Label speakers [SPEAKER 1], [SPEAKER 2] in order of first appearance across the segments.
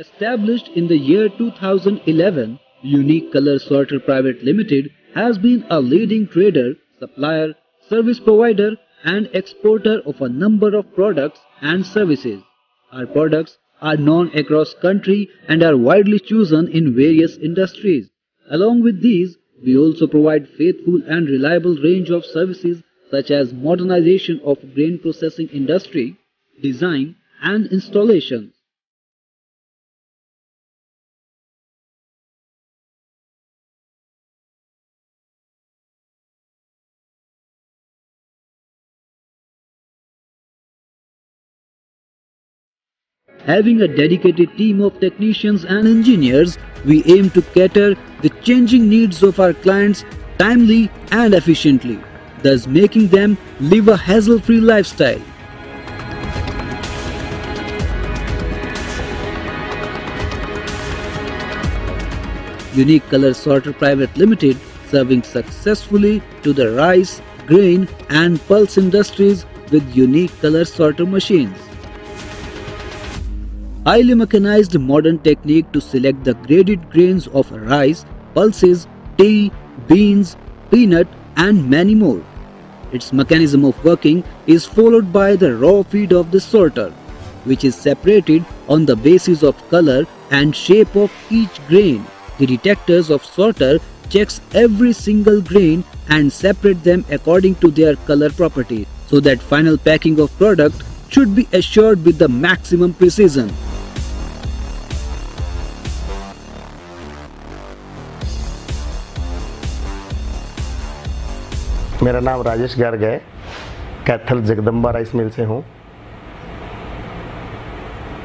[SPEAKER 1] Established in the year 2011, Unique Color Sorter Private Limited has been a leading trader, supplier, service provider and exporter of a number of products and services. Our products are known across country and are widely chosen in various industries. Along with these, we also provide faithful and reliable range of services such as modernization of grain processing industry, design and installations. Having a dedicated team of technicians and engineers, we aim to cater the changing needs of our clients timely and efficiently, thus making them live a hassle-free lifestyle. Unique Color Sorter Private Limited serving successfully to the rice, grain and pulse industries with unique color sorter machines. Highly mechanized modern technique to select the graded grains of rice, pulses, tea, beans, peanut and many more. Its mechanism of working is followed by the raw feed of the sorter, which is separated on the basis of color and shape of each grain. The detectors of sorter checks every single grain and separate them according to their color properties so that final packing of product should be assured with the maximum precision.
[SPEAKER 2] मेरा नाम राजेश गर्ग है। Kaithal Jagdamba rice मिल से हूँ।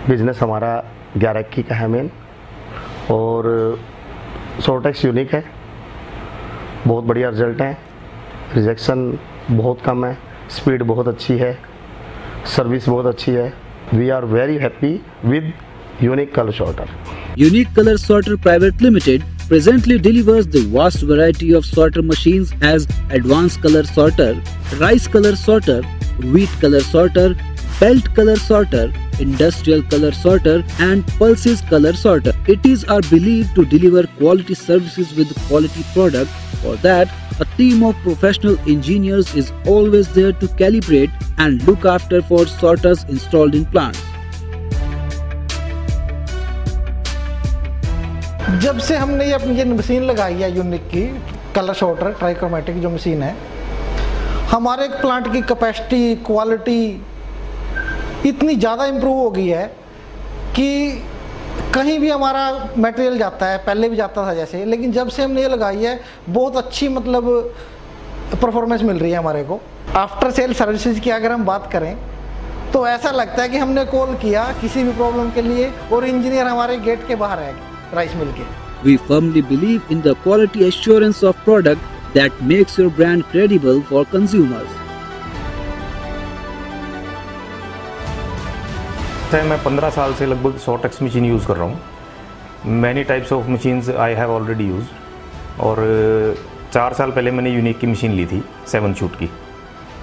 [SPEAKER 2] Business हमारा ग्यारह इक्की का है मेन और सोटेक्स यूनिक है। बहुत बढ़िया रिज़ल्ट है। रिजेक्शन बहुत कम है। स्पीड बहुत अच्छी है। सर्विस बहुत अच्छी है। We are very happy with unique colour sorter
[SPEAKER 1] unique Color Sorter Private Limited presently delivers the vast variety of sorter machines as advanced color sorter, rice color sorter, wheat color sorter, belt color sorter, industrial color sorter and pulses color sorter. It is our belief to deliver quality services with quality product. For that, a team of professional engineers is always there to calibrate and look after for sorters installed in plants.
[SPEAKER 3] जब से हमने ये अपनी ये machine लगाई है unique की colour sorter trichromatic जो मशीन है, हमारे प्लांट की कैपेसिटी क्वालिटी इतनी ज़्यादा इम्प्रूव हो गई है कि कहीं भी हमारा मटेरियल जाता है, पहले भी जाता था जैसे, लेकिन जब से हमने ये लगाई है, बहुत अच्छी मतलब परफॉर्मेंस मिल रही है हमारे को। आफ्टर सेल सर्विसेज़ की अगर हम बात करें तो ऐसा लगता है कि हमने कॉल किया किसी भी प्रॉब्लम के लिए और इंजीनियर हमारे गेट के बाहर है राइस मिल के
[SPEAKER 1] We firmly believe in the quality assurance of product that makes your brand credible for consumers.
[SPEAKER 4] मैं 15 साल से लगभग सौ टेक्स मशीन यूज़ कर रहा हूँ। Many types of machines I have already use और चार साल पहले मैंने यूनिक की मशीन ली थी सेवन शूट की।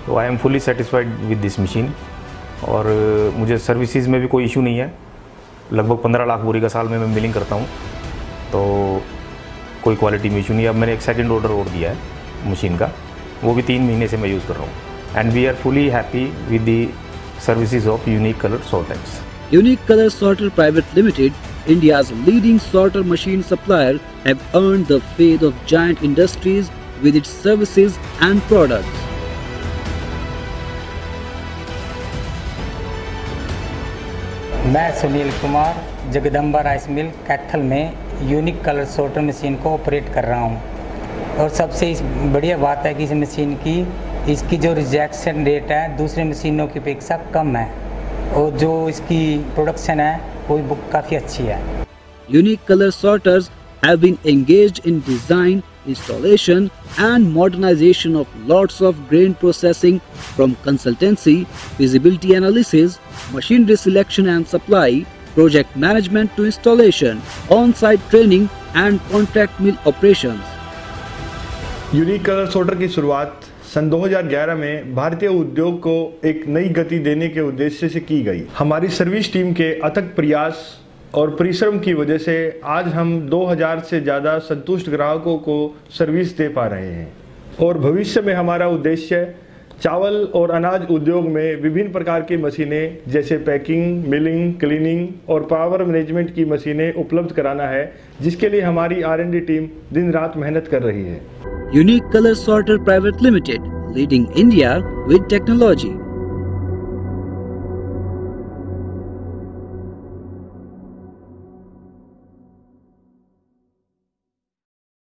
[SPEAKER 4] तो I am fully satisfied with this machine और मुझे सर्विसेज़ में भी कोई इशू नहीं है। लगभग पंद्रह लाख बोरी का साल में मैं मिलिंग करता हूँ। तो कोई क्वालिटी में इशू नहीं अब मैंने एक सेकेंड ऑर्डर और दिया है मशीन का। वो भी तीन महीने से मैं यूज़ कर रहा हूँ। And we are fully happy with the services of unique colour Sortex
[SPEAKER 1] unique colour sorter private limited India leading sorter machine supplier have earn the faith of joint industries with its services and products
[SPEAKER 5] मैं Sunil Kumar Jagdamba rice mill Kaithal में unique colour sorter machine को operate कर रहा हूँ। और सबसे इस बढ़िया बात है कि इस मशीन की इसकी जो रिजेक्शन रेट है दूसरे मशीनों की अपेक्षा कम है। और जो इसकी प्रोडक्शन है वो काफ़ी अच्छी है।
[SPEAKER 1] Unique colour sorters have been engaged in design, installation and modernization of lots of grain processing from consultancy, feasibility analysis, machinery selection and supply, project management to installation, on-site training and contract mill operations.
[SPEAKER 6] Unique colour sorter की शुरुआत सन 2011 में भारतीय उद्योग को एक नई गति देने के उद्देश्य से की गई हमारी सर्विस टीम के अथक प्रयास और परिश्रम की वजह से आज हम 2000 से ज़्यादा संतुष्ट ग्राहकों को सर्विस दे पा रहे हैं और भविष्य में हमारा उद्देश्य चावल और अनाज उद्योग में विभिन्न प्रकार की मशीनें, जैसे पैकिंग, मिलिंग, क्लीनिंग और पावर मैनेजमेंट की मशीनें उपलब्ध कराना है, जिसके लिए हमारी आरएनडी टीम दिन रात मेहनत कर रही है
[SPEAKER 1] unique colour Sorter private limited leading India with technology.